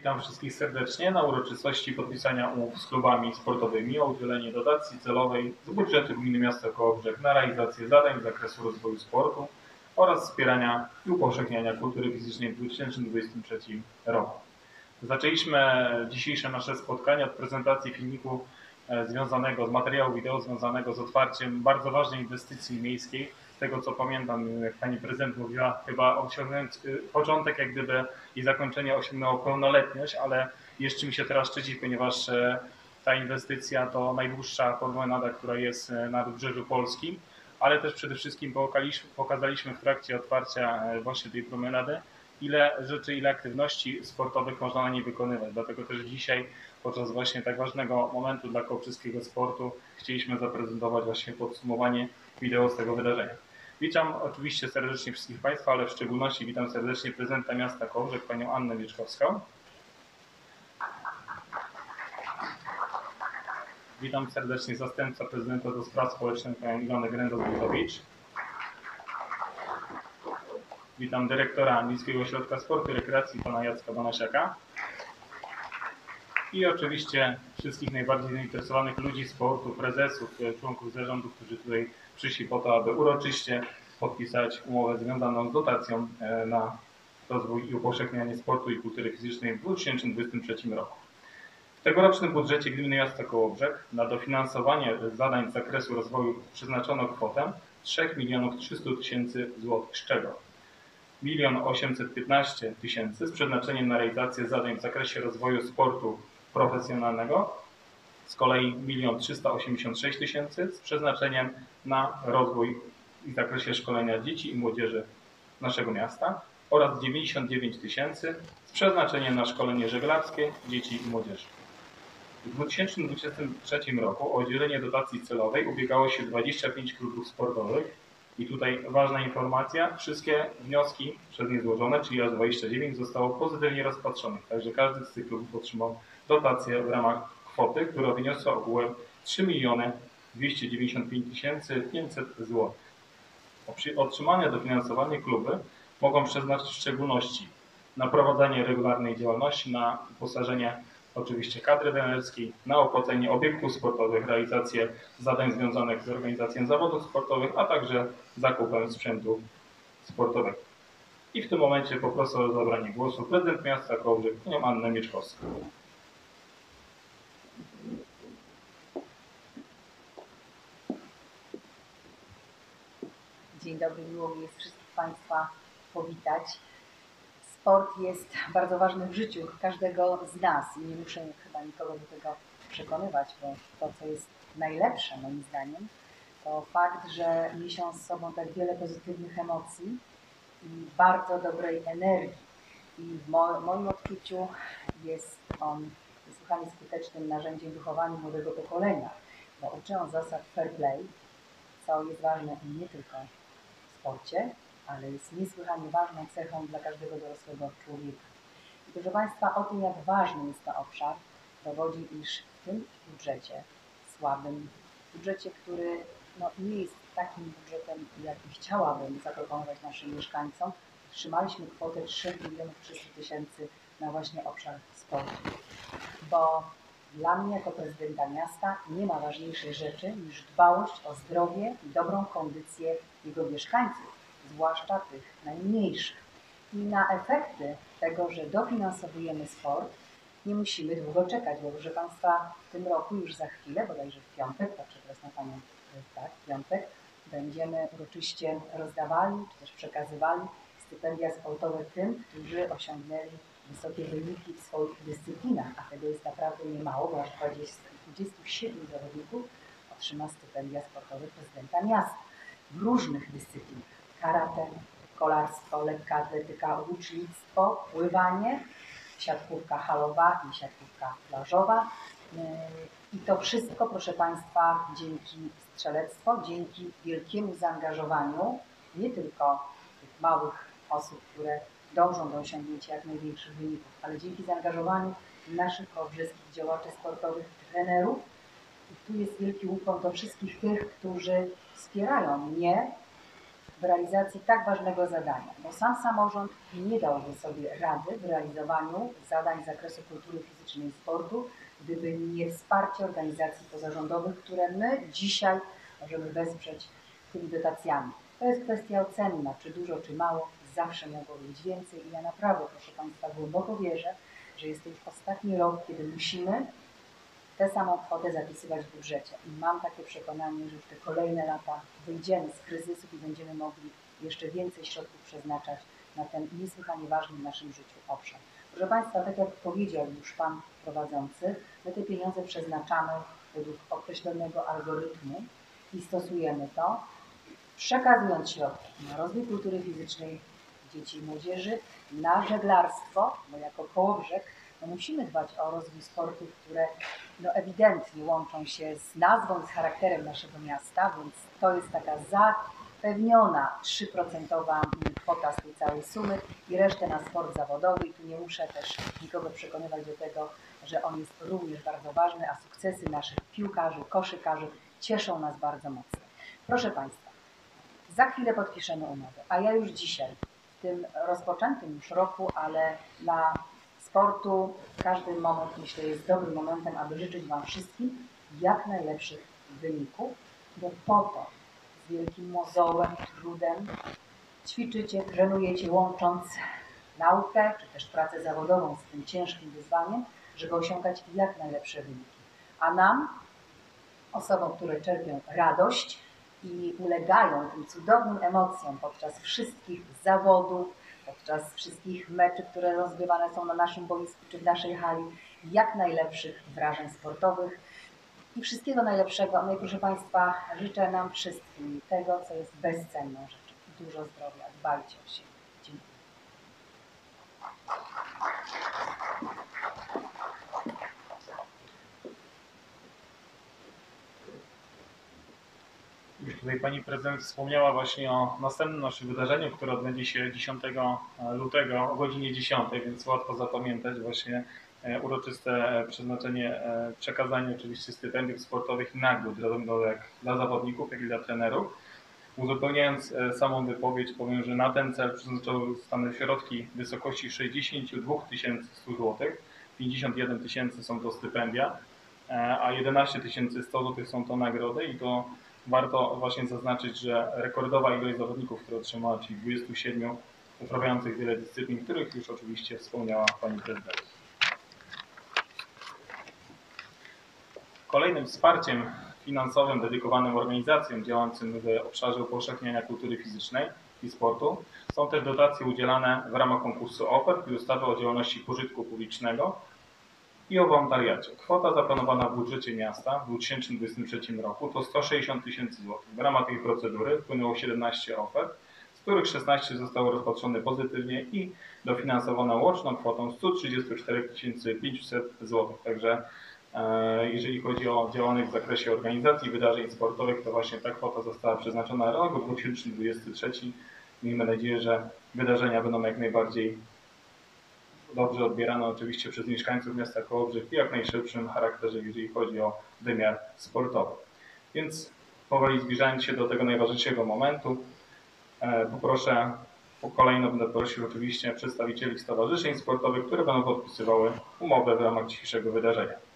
Witam wszystkich serdecznie na uroczystości podpisania umów z klubami sportowymi o udzielenie dotacji celowej z budżetu Gminy Miasta Kołobrzeg na realizację zadań z zakresu rozwoju sportu oraz wspierania i upowszechniania kultury fizycznej w 2023 roku. Zaczęliśmy dzisiejsze nasze spotkanie od prezentacji filmiku e, związanego z materiału wideo związanego z otwarciem bardzo ważnej inwestycji miejskiej. Tego co pamiętam, jak pani prezydent mówiła, chyba osiągnąć y, początek jak gdyby i zakończenie osiągnęło pełnoletność, ale jeszcze mi się teraz szczyci, ponieważ e, ta inwestycja to najdłuższa promenada, która jest e, na wybrzeżu Polski, ale też przede wszystkim pokazaliśmy, pokazaliśmy w trakcie otwarcia e, właśnie tej promenady, ile rzeczy, ile aktywności sportowych można na niej wykonywać. Dlatego też dzisiaj, podczas właśnie tak ważnego momentu dla kołczyskiego sportu, chcieliśmy zaprezentować właśnie podsumowanie wideo z tego wydarzenia. Witam oczywiście serdecznie wszystkich Państwa, ale w szczególności witam serdecznie prezydenta miasta Kołbrzeg, panią Annę Wieczkowską. Witam serdecznie zastępca prezydenta do spraw społecznych panią Ilonę Grędos-Butowicz. Witam dyrektora Miejskiego Ośrodka Sportu i Rekreacji pana Jacka Banasiaka. I oczywiście wszystkich najbardziej zainteresowanych ludzi sportu, prezesów, e, członków zarządu, którzy tutaj przyszli po to, aby uroczyście podpisać umowę związaną z dotacją e, na rozwój i upowszechnianie sportu i kultury fizycznej w 2023 roku. W tegorocznym budżecie Gminy Miasta Kołobrzeg na dofinansowanie zadań z zakresu rozwoju przeznaczono kwotę 3 milionów 300 tysięcy złotych, z czego 1 815 tysięcy z przeznaczeniem na realizację zadań w zakresie rozwoju sportu profesjonalnego, z kolei 1 386 tysięcy z przeznaczeniem na rozwój w zakresie szkolenia dzieci i młodzieży naszego miasta oraz 99 tysięcy z przeznaczeniem na szkolenie żeglarskie dzieci i młodzieży. W 2023 roku o udzielenie dotacji celowej ubiegało się 25 klubów sportowych i tutaj ważna informacja, wszystkie wnioski przez nie złożone, czyli aż 29 zostało pozytywnie rozpatrzonych, także każdy z tych klubów otrzymał dotację w ramach kwoty, która wyniosła ogółem 3 miliony 295 500 zł. Otrzymane dofinansowanie kluby mogą przeznaczyć w szczególności na prowadzenie regularnej działalności, na uposażenie oczywiście kadry trenerskiej, na opłacenie obiektów sportowych, realizację zadań związanych z organizacją zawodów sportowych, a także zakupem sprzętu sportowego. I w tym momencie poproszę o zabranie głosu prezydent miasta Kołbrzeg, panią Annę Mieczkowską. Dzień dobry, miło mi jest wszystkich Państwa powitać. Sport jest bardzo ważny w życiu każdego z nas i nie muszę chyba nikogo do tego przekonywać, bo to, co jest najlepsze moim zdaniem, to fakt, że niesią z sobą tak wiele pozytywnych emocji i bardzo dobrej energii. I w mo moim odczuciu jest on niesłychanie skutecznym narzędziem wychowania młodego pokolenia, bo uczy on zasad fair play, co jest ważne nie tylko sporcie, ale jest niesłychanie ważną cechą dla każdego dorosłego człowieka. I proszę Państwa, o tym, jak ważny jest to obszar, dowodzi, iż w tym budżecie, słabym budżecie, który no, nie jest takim budżetem, jaki chciałabym zaproponować naszym mieszkańcom, trzymaliśmy kwotę 3 milionów 300 tysięcy na właśnie obszar sportu. Bo dla mnie jako prezydenta miasta nie ma ważniejszej rzeczy niż dbałość o zdrowie i dobrą kondycję jego mieszkańców, zwłaszcza tych najmniejszych. I na efekty tego, że dofinansowujemy sport, nie musimy długo czekać, bo proszę Państwa, w tym roku już za chwilę, bodajże w piątek, patrzę teraz na Panią, tak, w piątek, będziemy uroczyście rozdawali, czy też przekazywali stypendia sportowe tym, którzy osiągnęli wysokie wyniki w swoich dyscyplinach, a tego jest naprawdę niemało, bo aż 20, 27 zawodników otrzyma stypendia sportowe prezydenta miasta w różnych dyscyplinach. Karate, kolarstwo, lekka atletyka, łucznictwo, pływanie, siatkówka halowa i siatkówka plażowa. I to wszystko, proszę Państwa, dzięki strzelectwu, dzięki wielkiemu zaangażowaniu nie tylko tych małych osób, które dążą do osiągnięcia jak największych wyników, ale dzięki zaangażowaniu naszych kołbrzeskich działaczy sportowych, trenerów. I tu jest wielki ukłon do wszystkich tych, którzy wspierają mnie w realizacji tak ważnego zadania, bo sam samorząd nie dałby sobie rady w realizowaniu zadań z zakresu kultury fizycznej i sportu, gdyby nie wsparcie organizacji pozarządowych, które my dzisiaj możemy wesprzeć tymi dotacjami. To jest kwestia oceny, czy dużo, czy mało, zawsze mogło być więcej i ja naprawdę, proszę Państwa, głęboko wierzę, że jest to już ostatni rok, kiedy musimy tę samą kwotę zapisywać w budżecie. I mam takie przekonanie, że już te kolejne lata wyjdziemy z kryzysów i będziemy mogli jeszcze więcej środków przeznaczać na ten niesłychanie ważny w naszym życiu obszar. Proszę Państwa, tak jak powiedział już Pan prowadzący, my te pieniądze przeznaczamy według określonego algorytmu i stosujemy to, przekazując środki na rozwój kultury fizycznej dzieci i młodzieży, na żeglarstwo, bo jako Kołobrzeg no musimy dbać o rozwój sportów, które no ewidentnie łączą się z nazwą, z charakterem naszego miasta, więc to jest taka zapewniona 3% kwota z tej całej sumy i resztę na sport zawodowy i tu nie muszę też nikogo przekonywać do tego, że on jest również bardzo ważny, a sukcesy naszych piłkarzy, koszykarzy cieszą nas bardzo mocno. Proszę Państwa, za chwilę podpiszemy umowę, a ja już dzisiaj, w tym rozpoczętym już roku, ale dla sportu każdy moment, myślę, jest dobrym momentem, aby życzyć Wam wszystkim jak najlepszych wyników, bo po to z wielkim mozołem, trudem ćwiczycie, trenujecie, łącząc naukę, czy też pracę zawodową z tym ciężkim wyzwaniem, żeby osiągać jak najlepsze wyniki. A nam, osobom, które czerpią radość i ulegają tym cudownym emocjom podczas wszystkich zawodów, podczas wszystkich meczy, które rozgrywane są na naszym boisku czy w naszej hali, jak najlepszych wrażeń sportowych i wszystkiego najlepszego. No i proszę Państwa, życzę nam wszystkim tego, co jest bezcenną rzeczą. Dużo zdrowia, dbajcie o siebie. Dziękuję. Już tutaj Pani Prezydent wspomniała właśnie o następnym naszym wydarzeniu, które odbędzie się 10 lutego o godzinie 10, więc łatwo zapamiętać właśnie e, uroczyste przeznaczenie, e, przekazanie oczywiście stypendiów sportowych i nagród zarówno dla zawodników, jak i dla trenerów. Uzupełniając e, samą wypowiedź, powiem, że na ten cel przeznaczone zostaną środki w wysokości 62 100 zł, 51 tysięcy są to stypendia, a 11 100 zł są to nagrody i to Warto właśnie zaznaczyć, że rekordowa ilość zawodników, które otrzymała, czyli 27 uprawiających wiele dyscyplin, których już oczywiście wspomniała Pani Prezydent. Kolejnym wsparciem finansowym dedykowanym organizacjom działającym w obszarze upowszechniania kultury fizycznej i sportu są też dotacje udzielane w ramach konkursu ofert i ustawy o działalności pożytku publicznego i o wolontariacie. Kwota zaplanowana w budżecie miasta w 2023 roku to 160 tysięcy złotych. W ramach tej procedury wpłynęło 17 ofert, z których 16 zostało rozpatrzone pozytywnie i dofinansowano łączną kwotą 134 500 złotych. Także e, jeżeli chodzi o działalność w zakresie organizacji wydarzeń sportowych, to właśnie ta kwota została przeznaczona na rok 2023. Miejmy nadzieję, że wydarzenia będą jak najbardziej dobrze odbierane oczywiście przez mieszkańców miasta Kołobrzeg w jak najszybszym charakterze, jeżeli chodzi o wymiar sportowy. Więc powoli zbliżając się do tego najważniejszego momentu, e, poproszę, po kolejno będę prosił oczywiście przedstawicieli stowarzyszeń sportowych, które będą podpisywały umowę w ramach dzisiejszego wydarzenia.